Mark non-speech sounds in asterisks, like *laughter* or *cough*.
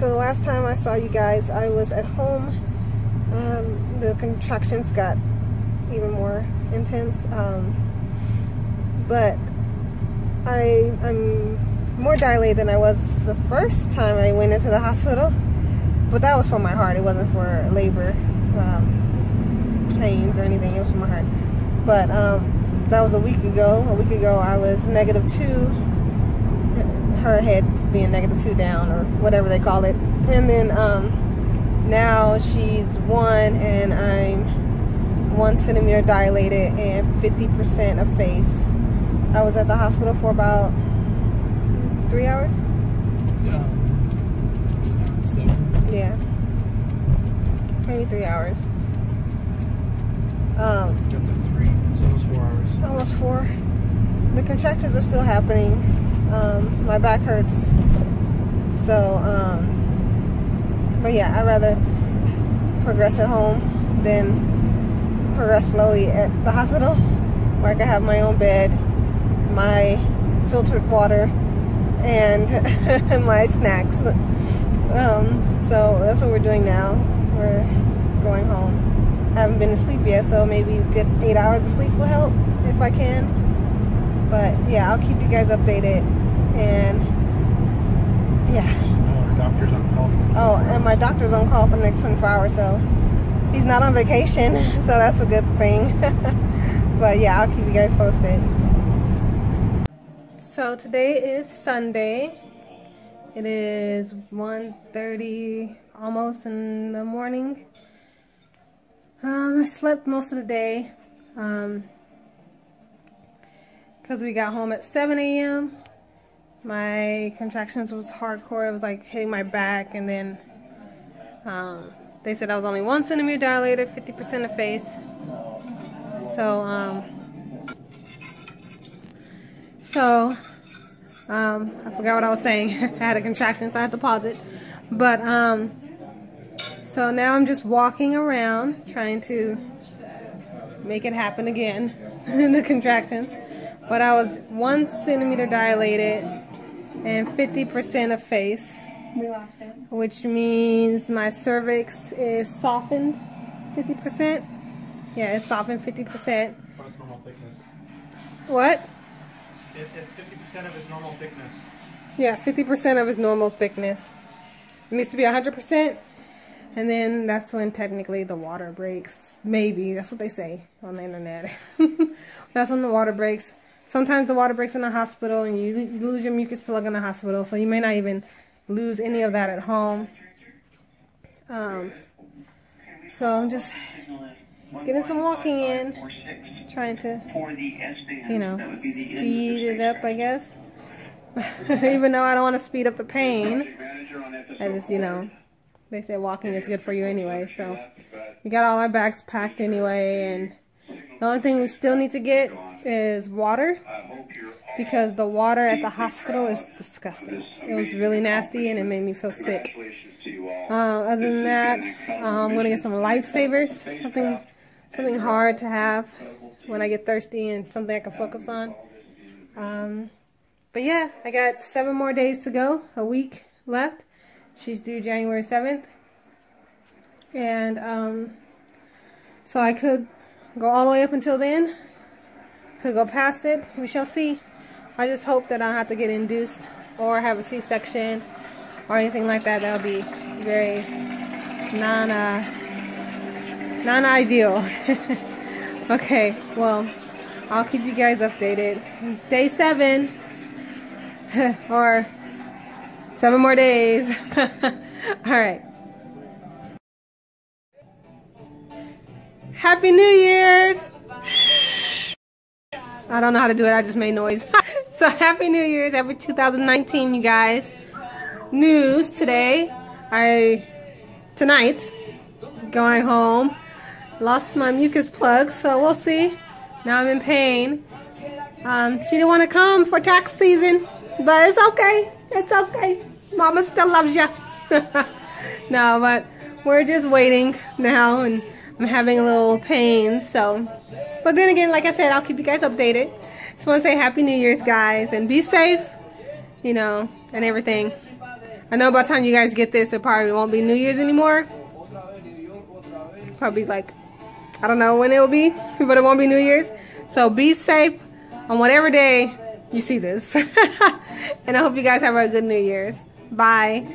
so the last time I saw you guys, I was at home. Um, the contractions got even more intense. Um, but I, I'm more dilated than I was the first time I went into the hospital. But that was for my heart. It wasn't for labor um, pains or anything. It was for my heart. But um, that was a week ago. A week ago, I was negative two. Her head being negative two down, or whatever they call it. And then um, now she's one, and I'm one centimeter dilated and 50% effaced. I was at the hospital for about three hours. Yeah. Yeah. Maybe three hours. Um, Got the three. It's almost four hours. almost four. The contractions are still happening. Um, my back hurts. So, um, but yeah, I'd rather progress at home than progress slowly at the hospital where I can have my own bed, my filtered water, and *laughs* my snacks. Um, so that's what we're doing now. We're going home. I haven't been to sleep yet, so maybe a good eight hours of sleep will help if I can. But yeah, I'll keep you guys updated. And yeah. Oh, doctor's on call Oh, and my doctor's on call for the next 24 hours, so he's not on vacation, *laughs* so that's a good thing. *laughs* but yeah, I'll keep you guys posted. So today is Sunday. It is 1.30 almost in the morning. Um, I slept most of the day because we got home at 7 a.m. My contractions was hardcore. It was like hitting my back and then um, they said I was only one centimeter dilated, 50% effaced. So, um, so um, I forgot what I was saying. *laughs* I had a contraction, so I had to pause it. But um, so now I'm just walking around trying to make it happen again *laughs* in the contractions. But I was one centimeter dilated and 50% effaced, We lost it. which means my cervix is softened 50%. Yeah, it's softened 50%. What's normal thickness? What? It, it's fifty percent of its normal thickness. Yeah, 50% of his normal thickness. It needs to be 100%. And then that's when technically the water breaks. Maybe. That's what they say on the internet. *laughs* that's when the water breaks. Sometimes the water breaks in the hospital and you lose your mucus plug in the hospital. So you may not even lose any of that at home. Um, so I'm just getting some walking in. Trying to you know, speed it up, I guess. *laughs* Even though I don't want to speed up the pain, I just, you know, they say walking is good for you anyway. So we got all our bags packed anyway, and the only thing we still need to get is water because the water at the hospital is disgusting. It was really nasty and it made me feel sick. Uh, other than that, uh, I'm gonna get some lifesavers, something, something hard to have when I get thirsty and something I can focus on. Um, but yeah, I got seven more days to go, a week left. She's due January 7th. And um, so I could go all the way up until then. Could go past it. We shall see. I just hope that I don't have to get induced or have a C-section or anything like that. That would be very non, uh, non-ideal. *laughs* okay, well, I'll keep you guys updated. Day seven, *laughs* or seven more days. *laughs* All right. Happy New Year's! I don't know how to do it. I just made noise. *laughs* so happy New Year's, happy 2019, you guys. News today. I tonight going home. Lost my mucus plug, so we'll see. Now I'm in pain. Um, she didn't want to come for tax season, but it's okay. It's okay. Mama still loves you. *laughs* no, but we're just waiting now, and I'm having a little pain. So, but then again, like I said, I'll keep you guys updated. Just want to say Happy New Year's, guys, and be safe. You know, and everything. I know by the time you guys get this, it probably won't be New Year's anymore. Probably like, I don't know when it will be, *laughs* but it won't be New Year's. So be safe on whatever day you see this. *laughs* and I hope you guys have a good New Year's. Bye.